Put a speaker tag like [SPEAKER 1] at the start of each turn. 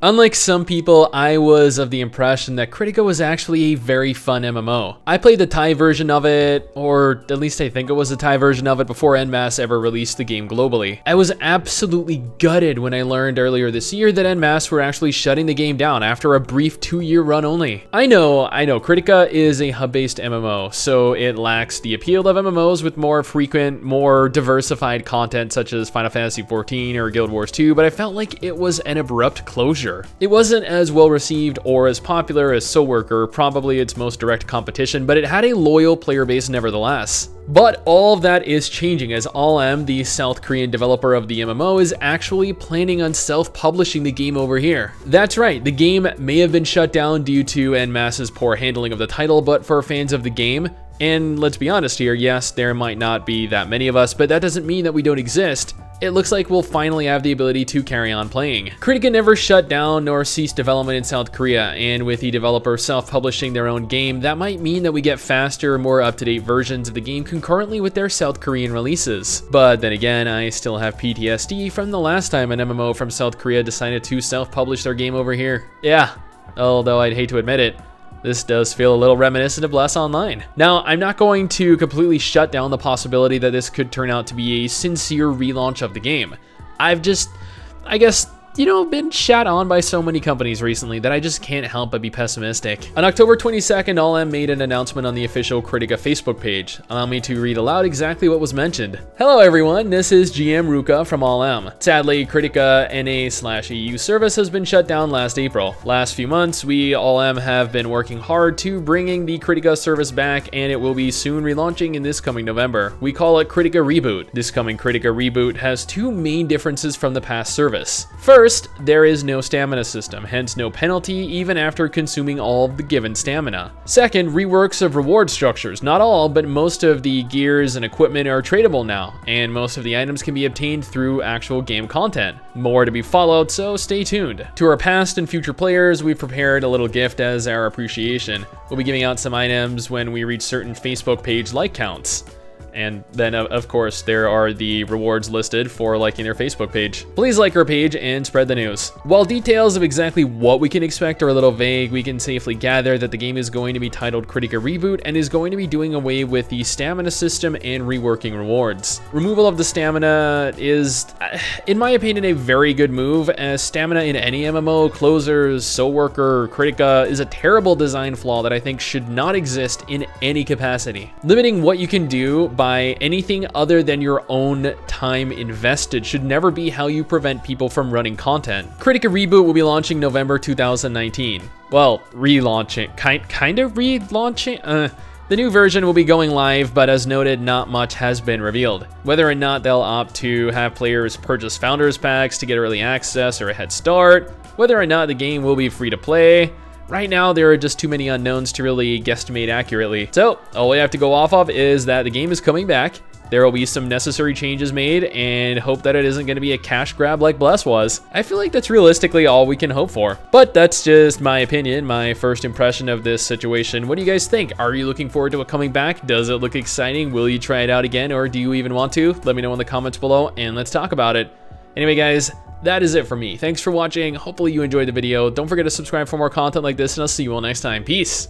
[SPEAKER 1] Unlike some people, I was of the impression that Kritika was actually a very fun MMO. I played the Thai version of it, or at least I think it was the Thai version of it before En Masse ever released the game globally. I was absolutely gutted when I learned earlier this year that En Masse were actually shutting the game down after a brief two-year run only. I know, I know, Kritika is a hub-based MMO, so it lacks the appeal of MMOs with more frequent, more diversified content such as Final Fantasy XIV or Guild Wars 2, but I felt like it was an abrupt closure it wasn't as well received or as popular as Soul Worker, probably its most direct competition, but it had a loyal player base nevertheless. But all of that is changing as Allm, the South Korean developer of the MMO, is actually planning on self-publishing the game over here. That's right, the game may have been shut down due to En Masse's poor handling of the title, but for fans of the game, and let's be honest here, yes, there might not be that many of us, but that doesn't mean that we don't exist it looks like we'll finally have the ability to carry on playing. Kritika never shut down nor ceased development in South Korea, and with the developer self-publishing their own game, that might mean that we get faster, more up-to-date versions of the game concurrently with their South Korean releases. But then again, I still have PTSD from the last time an MMO from South Korea decided to self-publish their game over here. Yeah, although I'd hate to admit it, this does feel a little reminiscent of Bless Online. Now, I'm not going to completely shut down the possibility that this could turn out to be a sincere relaunch of the game. I've just, I guess, you know, been shat on by so many companies recently that I just can't help but be pessimistic. On October 22nd, Allm made an announcement on the official Kritika Facebook page. Allow me to read aloud exactly what was mentioned. Hello everyone, this is GM Ruka from Allm. Sadly, Kritika NA slash EU service has been shut down last April. Last few months, we Allm have been working hard to bringing the Kritika service back and it will be soon relaunching in this coming November. We call it Kritika Reboot. This coming Kritika Reboot has two main differences from the past service. First, First, there is no stamina system, hence no penalty even after consuming all of the given stamina. Second, reworks of reward structures. Not all, but most of the gears and equipment are tradable now, and most of the items can be obtained through actual game content. More to be followed, so stay tuned. To our past and future players, we've prepared a little gift as our appreciation. We'll be giving out some items when we reach certain Facebook page like counts. And then, uh, of course, there are the rewards listed for liking their Facebook page. Please like our page and spread the news. While details of exactly what we can expect are a little vague, we can safely gather that the game is going to be titled Kritika Reboot and is going to be doing away with the stamina system and reworking rewards. Removal of the stamina is, uh, in my opinion, a very good move, as stamina in any MMO, Closers, Soul Worker, Kritika, is a terrible design flaw that I think should not exist in any capacity. Limiting what you can do by by anything other than your own time invested should never be how you prevent people from running content. Kritika Reboot will be launching November 2019. Well, relaunching, kind, kind of relaunching? Uh, the new version will be going live, but as noted, not much has been revealed. Whether or not they'll opt to have players purchase Founders Packs to get early access or a head start, whether or not the game will be free to play, Right now, there are just too many unknowns to really guesstimate accurately. So, all we have to go off of is that the game is coming back, there will be some necessary changes made and hope that it isn't going to be a cash grab like Bless was. I feel like that's realistically all we can hope for. But that's just my opinion, my first impression of this situation. What do you guys think? Are you looking forward to it coming back? Does it look exciting? Will you try it out again or do you even want to? Let me know in the comments below and let's talk about it. Anyway, guys, that is it for me. Thanks for watching. Hopefully you enjoyed the video. Don't forget to subscribe for more content like this, and I'll see you all next time. Peace.